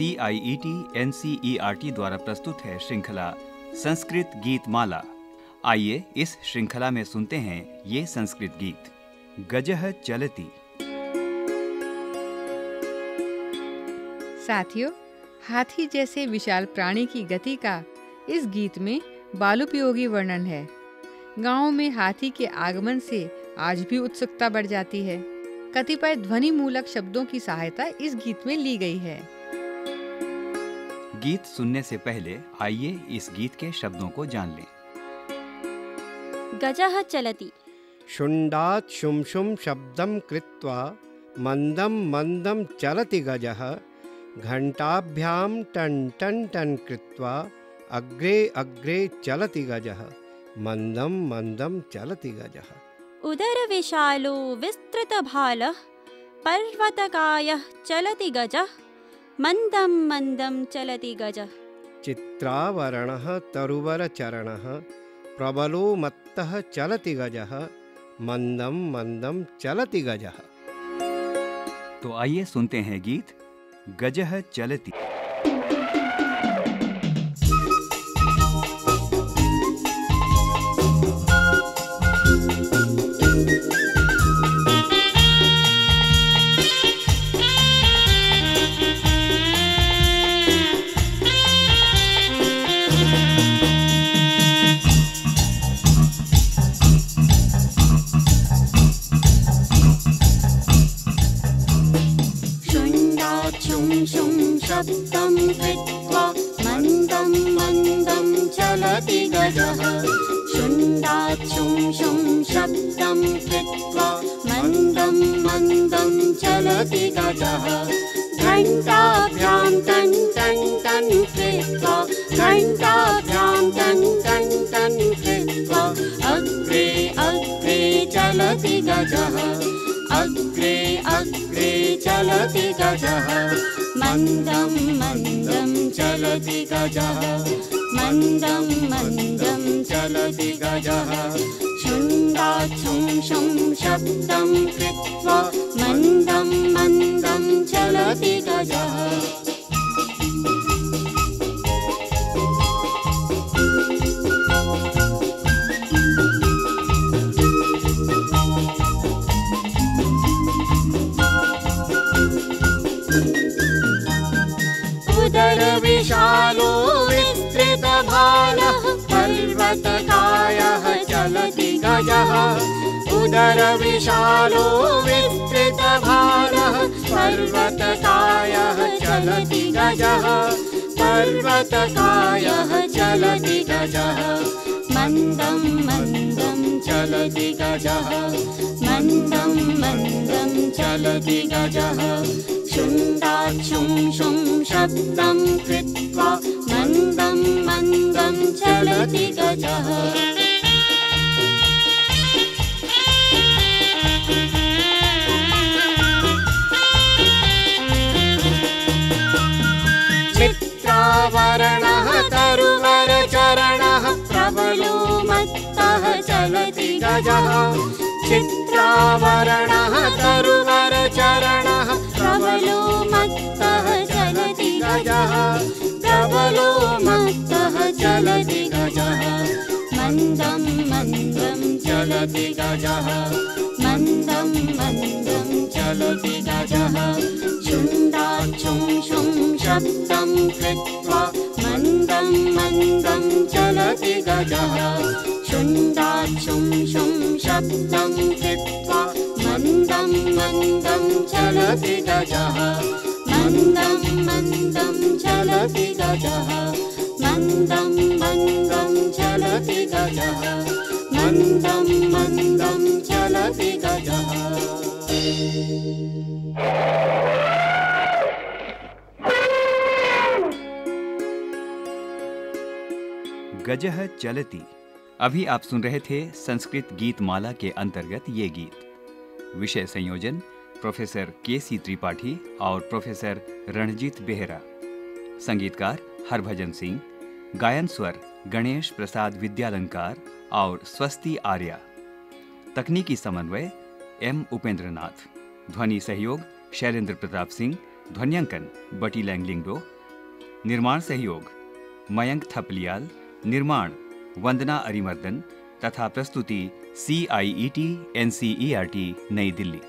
C I E T N C E R T द्वारा प्रस्तुत है श्रृंखला, संस्कृत गीत माला आइए इस श्रृंखला में सुनते हैं ये संस्कृत गीत। गजह चलती। साथियों, हाथी जैसे विशाल प्राणी की गति का इस गीत में बालुपयोगी वर्णन है। गाँव में हाथी के आगमन से आज भी उत्सुकता बढ़ जाती है। कतिपय ध्वनि मूलक शब्दों की सहायता इस गीत में ली गई है। गीत सुनने से पहले आइए इस गीत के शब्दों को जान लें। गजः चलति। शुण्डात् शुं शुं शब्दं कृत्वा मन्दं मन्दं चलति गजः। घण्टाभ्यां टन् टन् टन् कृत्वा अग्रे अग्रे चलति गजः। मन्दं मन्दं चलति गजः। उदरविशालो विस्तृतभालः पर्वतकायः चलति गजः। मन्दं मन्दं चलति गजः। चित्रावरणः तरुवरचरणः प्रबलो मत्तः चलति गजः मंदम मंदम चलती गजः। तो आइए सुनते हैं गीत गजह चलती। शब्दं कृत्वा मन्दं मन्दं चलति गजः। शुण्डाक्षुं शुं शब्दं कृत्वा मन्दं मन्दं चलति गजः। घण्टाभ्यां टन् टन् टन् कृत्वा घण्टाभ्यां टन् टन् टन् कृत्वा अग्रे अग्रे चलति गजः। अग्रे अग्रे चलति गजः मन्दं मन्दं चलति गजः। मन्दं मन्दं चलति गजः। शुण्डाक्षुं शुं शब्दं कृत्वा पर्वतकायः चलति गजः। उदरविशालो विस्तृतभालः पर्वतकायः चलति गजः। पर्वतकायः चलति गजः। मन्दं मन्दं चलति गजः। मन्दं मन्दं चलति गजः। शुण्डाक्षुं शुं शब्दं कृत्वा चलति गजः। चित्रावरणः तरुवरचरणः प्रबलो मत्तः चलति गजः। प्रबलो मत्तः चलति गजः। मन्दं मन्दं चलति गजः। मन्दं मन्दं चलति गजः। शुण्डाक्षुं शुं शब्दं कृत्वा मन्दं मन्दं चलति गजः शुण्डाक्षुं शुं शब्दं कृत्वा मन्दं मन्दं चलति गजः मन्दं मन्दं चलति गजः मन्दं मन्दं चलति गजः मन्दं मन्दं चलति गजः गजह चलती। अभी आप सुन रहे थे संस्कृत गीत माला के अंतर्गत ये गीत। विषय संयोजन, प्रोफेसर के सी त्रिपाठी और प्रोफेसर रणजीत बेहरा। संगीतकार हरभजन सिंह, गायन स्वर गणेश प्रसाद विद्यालंकार और स्वस्ति आर्या। तकनीकी समन्वय एम उपेंद्रनाथ। ध्वनि सहयोग शैलेंद्र प्रताप सिंह, ध्वनियांकन बटी लैंगलिंगडो निर्माण सहयोग मयंक थपलियाल निर्माण, वंदना अरिमर्दन, तथा प्रस्तुति C I E T N C E R T New Delhi.